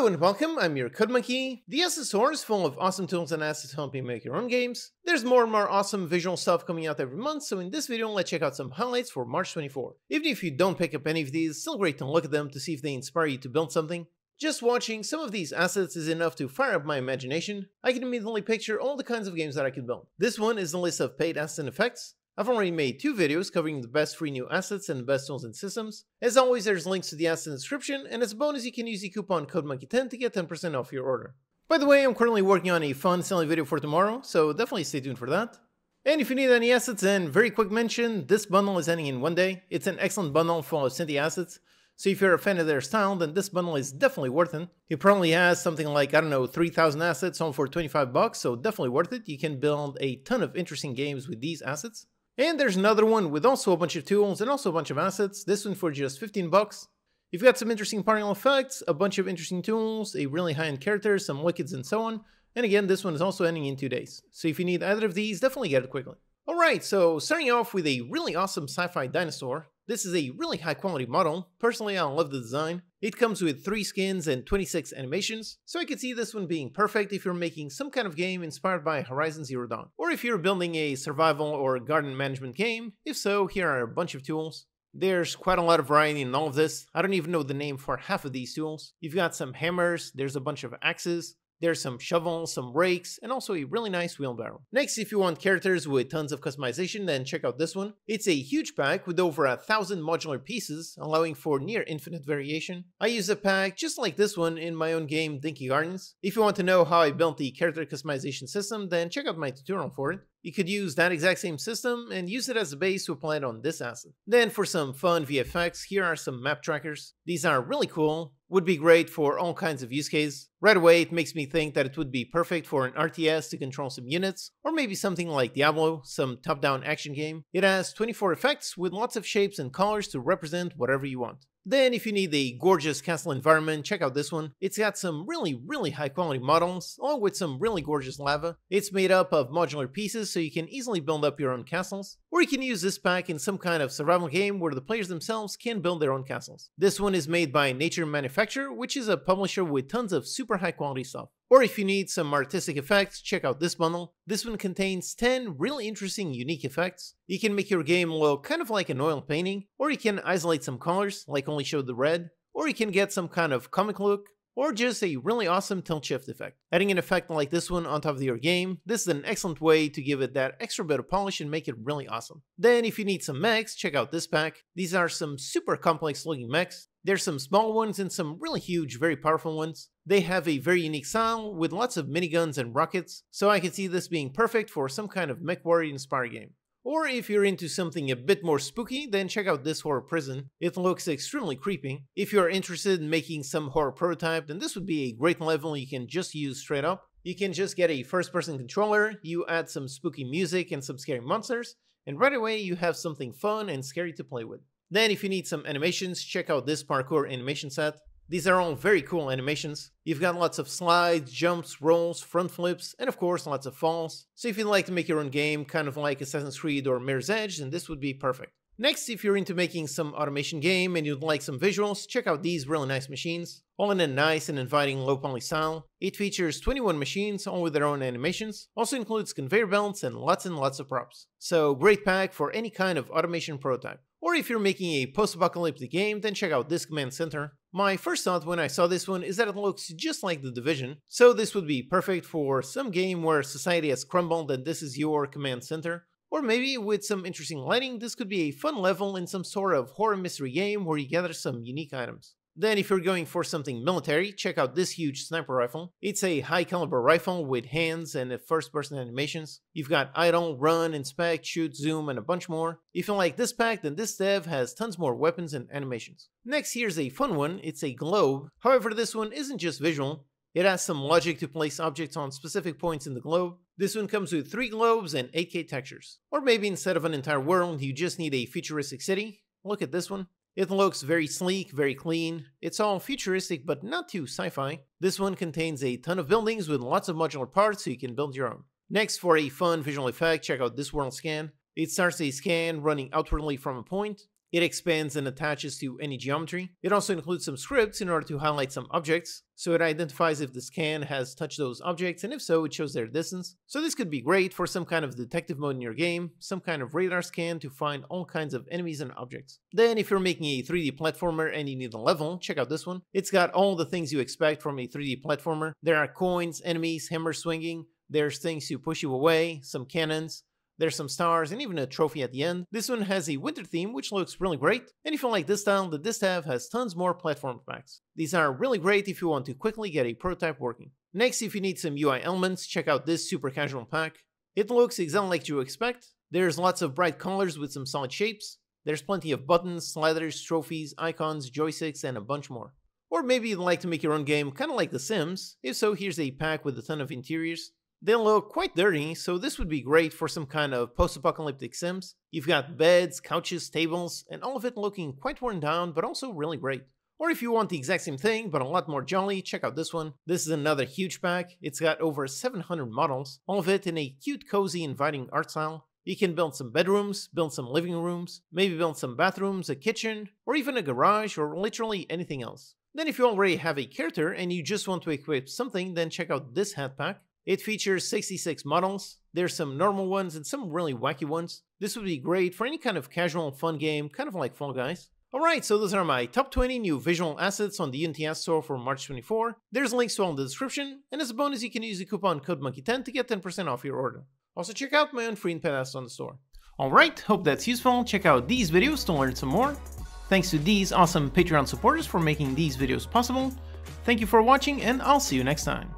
Hello and welcome, I'm your Code. The Asset Store is full of awesome tools and assets to help you make your own games. There's more and more awesome visual stuff coming out every month, so in this video let's check out some highlights for March 24. Even if you don't pick up any of these, still great to look at them to see if they inspire you to build something. Just watching some of these assets is enough to fire up my imagination. I can immediately picture all the kinds of games that I could build. This one is the list of paid assets and effects. I've already made two videos covering the best free new assets and the best tools and systems. As always, there's links to the assets in the description, and as a bonus, you can use the coupon code CodeMonkey10 to get 10% off your order. By the way, I'm currently working on a fun selling video for tomorrow, so definitely stay tuned for that. And if you need any assets, then very quick mention, this bundle is ending in one day. It's an excellent bundle full of Synty assets, so if you're a fan of their style, then this bundle is definitely worth it. It probably has something like, I don't know, 3,000 assets on for 25 bucks, so definitely worth it. You can build a ton of interesting games with these assets. And there's another one with also a bunch of tools and also a bunch of assets. This one for just 15 bucks. You've got some interesting particle effects, a bunch of interesting tools, a really high-end character, some liquids and so on. And again, this one is also ending in two days. So if you need either of these, definitely get it quickly. Alright, so starting off with a really awesome sci-fi dinosaur. This is a really high quality model. Personally, I love the design. It comes with 3 skins and 26 animations, so I could see this one being perfect if you're making some kind of game inspired by Horizon Zero Dawn. Or if you're building a survival or garden management game, if so, here are a bunch of tools. There's quite a lot of variety in all of this. I don't even know the name for half of these tools. You've got some hammers, there's a bunch of axes, there's some shovels, some rakes, and also a really nice wheelbarrow. Next, if you want characters with tons of customization, then check out this one. It's a huge pack with over a thousand modular pieces, allowing for near infinite variation. I use a pack just like this one in my own game, Dinky Guardians. If you want to know how I built the character customization system, then check out my tutorial for it. You could use that exact same system and use it as a base to apply it on this asset. Then for some fun VFX, here are some map trackers. These are really cool, would be great for all kinds of use cases. Right away, it makes me think that it would be perfect for an RTS to control some units, or maybe something like Diablo, some top-down action game. It has 24 effects with lots of shapes and colors to represent whatever you want. Then if you need a gorgeous castle environment, check out this one. It's got some really, really high quality models, along with some really gorgeous lava. It's made up of modular pieces so you can easily build up your own castles. Or you can use this pack in some kind of survival game where the players themselves can build their own castles. This one is made by Nature Manufacture, which is a publisher with tons of super high quality stuff. Or if you need some artistic effects, check out this bundle. This one contains 10 really interesting unique effects. You can make your game look kind of like an oil painting, or you can isolate some colors, like only show the red, or you can get some kind of comic look, or just a really awesome tilt shift effect. Adding an effect like this one on top of your game, this is an excellent way to give it that extra bit of polish and make it really awesome. Then if you need some mechs, check out this pack. These are some super complex looking mechs. There's some small ones and some really huge, very powerful ones. They have a very unique sound with lots of miniguns and rockets, so I can see this being perfect for some kind of MechWarrior inspired game. Or if you're into something a bit more spooky, then check out this horror prison. It looks extremely creepy. If you're interested in making some horror prototype, then this would be a great level you can just use straight up. You can just get a first person controller, you add some spooky music and some scary monsters, and right away you have something fun and scary to play with. Then if you need some animations, check out this parkour animation set. These are all very cool animations. You've got lots of slides, jumps, rolls, front flips, and of course lots of falls. So if you'd like to make your own game, kind of like Assassin's Creed or Mirror's Edge, then this would be perfect. Next, if you're into making some automation game and you'd like some visuals, check out these really nice machines. All in a nice and inviting low poly style. It features 21 machines, all with their own animations, also includes conveyor belts and lots and lots of props. So great pack for any kind of automation prototype. Or if you're making a post-apocalyptic game, then check out this command center. My first thought when I saw this one is that it looks just like The Division, so this would be perfect for some game where society has crumbled and this is your command center. Or maybe with some interesting lighting, this could be a fun level in some sort of horror mystery game where you gather some unique items. Then if you're going for something military, check out this huge sniper rifle. It's a high caliber rifle with hands and first person animations. You've got idle, run, inspect, shoot, zoom, and a bunch more. If you like this pack, then this dev has tons more weapons and animations. Next, here's a fun one. It's a globe. However, this one isn't just visual. It has some logic to place objects on specific points in the globe. This one comes with 3 globes and 8k textures. Or maybe instead of an entire world, you just need a futuristic city. Look at this one. It looks very sleek, very clean. It's all futuristic, but not too sci-fi. This one contains a ton of buildings with lots of modular parts so you can build your own. Next, for a fun visual effect, check out this world scan. It starts a scan running outwardly from a point. It expands and attaches to any geometry. It also includes some scripts in order to highlight some objects, so it identifies if the scan has touched those objects, and if so, it shows their distance. So this could be great for some kind of detective mode in your game, some kind of radar scan to find all kinds of enemies and objects. Then if you're making a 3D platformer and you need a level, check out this one. It's got all the things you expect from a 3D platformer. There are coins, enemies, hammer swinging, there's things to push you away, some cannons, there's some stars and even a trophy at the end. This one has a winter theme which looks really great. And if you like this style, the Distaff has tons more platform packs. These are really great if you want to quickly get a prototype working. Next, if you need some UI elements, check out this super casual pack. It looks exactly like you expect. There's lots of bright colors with some solid shapes. There's plenty of buttons, sliders, trophies, icons, joysticks, and a bunch more. Or maybe you'd like to make your own game, kinda like The Sims. If so, here's a pack with a ton of interiors. They look quite dirty, so this would be great for some kind of post-apocalyptic sims. You've got beds, couches, tables, and all of it looking quite worn down, but also really great. Or if you want the exact same thing, but a lot more jolly, check out this one. This is another huge pack. It's got over 700 models, all of it in a cute, cozy, inviting art style. You can build some bedrooms, build some living rooms, maybe build some bathrooms, a kitchen, or even a garage, or literally anything else. Then if you already have a character and you just want to equip something, then check out this hat pack. It features 66 models. There's some normal ones and some really wacky ones. This would be great for any kind of casual fun game, kind of like Fall Guys. Alright, so those are my top 20 new visual assets on the Unity Store for March 24. There's links to all in the description, and as a bonus you can use the coupon code MONKEY10 to get 10% off your order. Also check out my own free and assets on the store. Alright, hope that's useful, check out these videos to learn some more. Thanks to these awesome Patreon supporters for making these videos possible. Thank you for watching, and I'll see you next time.